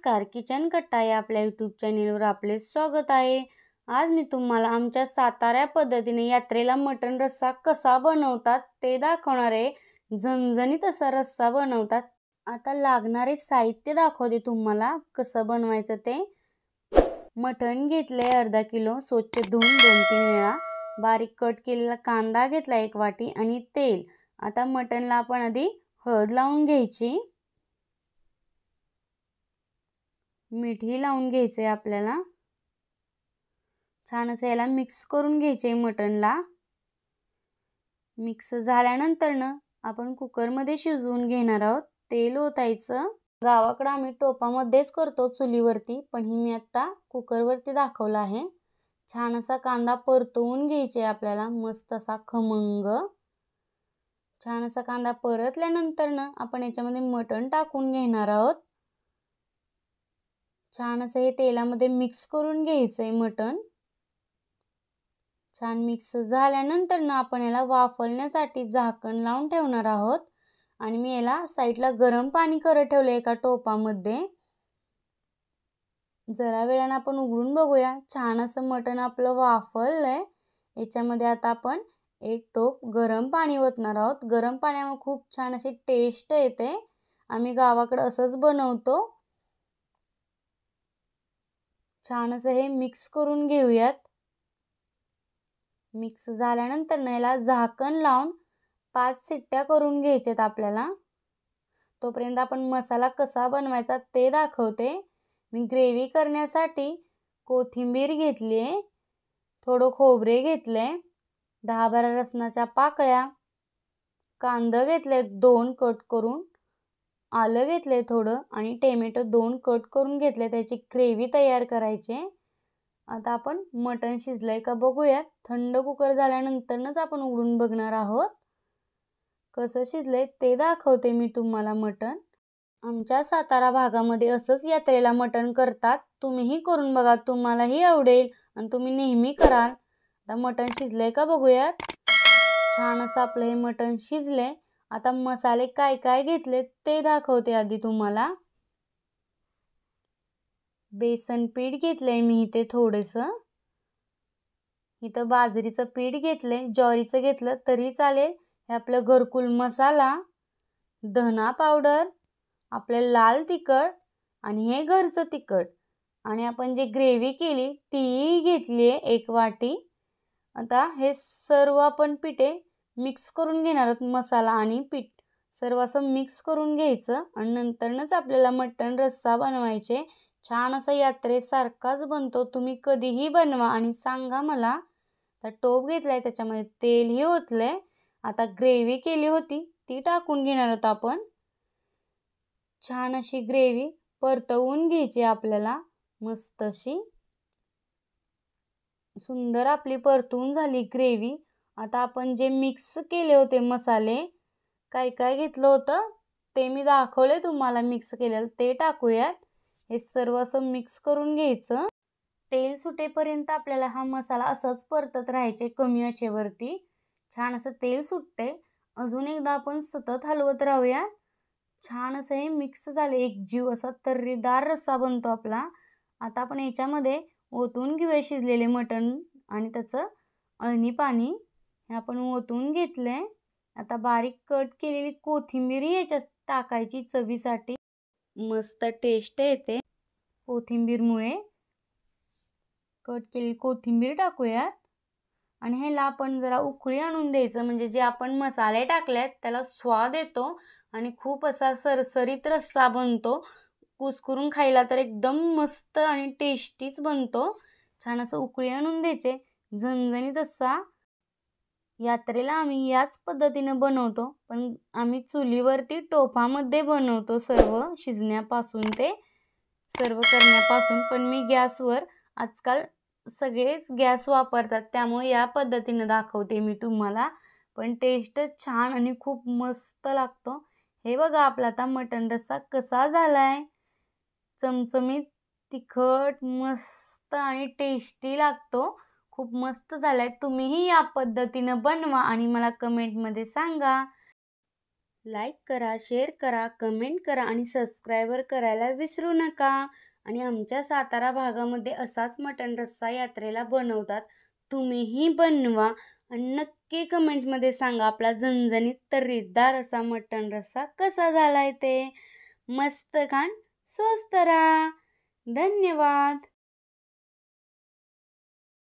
नमस्कार. किचन कट्टा या आपल्या यूट्यूब चॅनेलवर आपले स्वागत आहे. आज मी तुम्हाला आमच्या साताऱ्या पद्धतीने यात्रेला मटण रस्सा कसा बनवतात ते दाखवणार आहे. झणझणीत असा रस्सा बनवतात. आता लागणारे साहित्य दाखवते तुम्हाला कसं बनवायचं ते. मटण घेतले अर्धा किलो स्वच्छ धुवून दोन तीन वेळा. बारीक कट केलेला कांदा घेतला एक वाटी आणि तेल. आता मटणला आपण आधी हळद लावून घ्यायची. मीठही लावून घ्यायचं आहे आपल्याला. छान असं याला मिक्स करून घ्यायचे आहे मटणला. मिक्स झाल्यानंतर ना आपण कुकरमध्ये शिजवून घेणार आहोत. तेल ओतायचं. गावाकडं आम्ही टोपामध्येच करतो चुलीवरती पण ही मी आत्ता कुकरवरती दाखवलं आहे. छान असा कांदा परतवून घ्यायचे आपल्याला मस्त असा खमंग. छान असा कांदा परतल्यानंतर ना आपण याच्यामध्ये मटण टाकून घेणार आहोत. छान असं हे तेलामध्ये मिक्स करून घ्यायचं आहे मटण. छान मिक्स झाल्यानंतर ना आपण याला वाफवण्यासाठी झाकण लावून ठेवणार आहोत. आणि मी याला साईडला गरम पाणी करत ठेवलं एका टोपामध्ये. जरा वेळानं आपण उघडून बघूया. छान असं मटण आपलं वाफवलं आहे याच्यामध्ये आता आपण एक टोप गरम पाणी ओतणार आहोत. गरम पाण्यामुळे खूप छान अशी टेस्ट येते. आम्ही गावाकडं असंच बनवतो. छान असं हे मिक्स करून घेऊयात. मिक्स झाल्यानंतर ना याला झाकण लावून पाच सिट्ट्या करून घ्यायच्यात आपल्याला. तोपर्यंत आपण मसाला कसा बनवायचा ते दाखवते. मी ग्रेव्ही करण्यासाठी कोथिंबीर घेतली आहे थोडं खोबरे घेतले. दहा बारा लसणाच्या पाकळ्या. कांदं घेतले दोन कट करून. आलं घेतले थोडं आणि टेमॅटो दोन कट करून घेतले त्याची ग्रेव्ही तयार करायची आता आपण मटण शिजलं आहे का बघूयात. थंड कुकर झाल्यानंतरच आपण उघडून बघणार आहोत. कसं शिजलंय ते दाखवते मी तुम्हाला मटण. आमच्या सातारा भागामध्ये असंच यात्रेला मटण करतात. तुम्हीही करून बघा तुम्हालाही आवडेल आणि तुम्ही नेहमी कराल. आता मटण शिजलंय का बघूयात. छान असं आपलं हे मटण आहे आता मसाले काय काय घेतले ते दाखवते आधी तुम्हाला. बेसन पीठ घेतलंय मी इथे थोडंसं. इथं बाजरीचं पीठ घेतलंय ज्वारीचं घेतलं तरी चालेल. हे आपलं घरकुल मसाला धना पावडर आपलं लाल तिखट आणि हे घरचं तिखट. आणि आपण जे ग्रेव्ही केली तीही घेतली आहे एक वाटी. आता हे सर्व आपण पिठे मिक्स करून घेणार आहोत मसाला आणि पीठ. सर्व असं मिक्स करून घ्यायचं आणि नंतरनंच आपल्याला मटण रस्सा बनवायचे. छान असा यात्रेसारखाच बनतो. तुम्ही कधीही बनवा आणि सांगा मला. आता टोप घेतला आहे त्याच्यामध्ये तेलही ओतलं आहे आता ग्रेव्ही केली होती ती टाकून घेणार आहोत आपण. छान अशी ग्रेव्ही परतवून घ्यायची आपल्याला. मस्त अशी सुंदर आपली परतून झाली ग्रेव्ही. आता आपण जे मिक्स केले होते मसाले काय काय घेतलं होतं? ते मी दाखवले तुम्हाला मिक्स केलेलं. ते टाकूयात. हे सर्व असं मिक्स करून घ्यायचं. तेल सुटेपर्यंत आपल्याला हा मसाला असंच परतत राहायचे कमी याचेवरती छान असं तेल सुटते अजून एकदा आपण सतत हलवत राहूया छान असं हे मिक्स झाले. एक जीव असा तर्रीदार रस्सा बनतो आपला. आता आपण याच्यामध्ये ओतून घेऊया शिजलेले मटण आणि त्याचं अळणी पाणी. हे आपण ओतून घेतलं आहे आता बारीक कट केलेली कोथिंबीर याच्यात टाकायची चवीसाठी. मस्त टेस्ट येते. कोथिंबीरमुळे कट केलेली कोथिंबीर टाकूयात. आणि ह्याला आपण जरा उकळी आणून द्यायचं. म्हणजे जे आपण मसाले टाकलेत त्याला स्वाद येतो आणि खूप असा सरसरीत रस्सा बनतो. कुसकुरून खायला तर एकदम मस्त आणि टेस्टीच बनतो. छान असं उकळी आणून द्यायचे. झणझणीत असा यात्रेला आम्ही याच पद्धतीनं बनवतो. पण आम्ही चुलीवरती टोपामध्ये बनवतो सर्व शिजण्यापासून ते सर्व करण्यापासून. पण मी गॅसवर आजकाल सगळेच गॅस वापरतात त्यामुळे या पद्धतीनं दाखवते मी तुम्हाला. पण टेस्ट छान आणि खूप मस्त लागतो. हे बघा आपला आता मटण रस्सा कसा झाला आहे चमचमीत तिखट मस्त आणि टेस्टी लागतो. खूप मस्त झाला आहे तुम्हीही या पद्धतीनं बनवा आणि मला कमेंटमध्ये सांगा. लाईक करा शेअर करा कमेंट करा आणि सबस्क्रायबर करायला विसरू नका. आणि आमच्या सातारा भागामध्ये असाच मटण रस्सा यात्रेला बनवतात. तुम्हीही बनवा आणि नक्की कमेंटमध्ये सांगा आपला झणझणीत तर्रीदार असा मटण रस्सा कसा झाला आहे ते. मस्त खान स्वस्त राहा. धन्यवाद.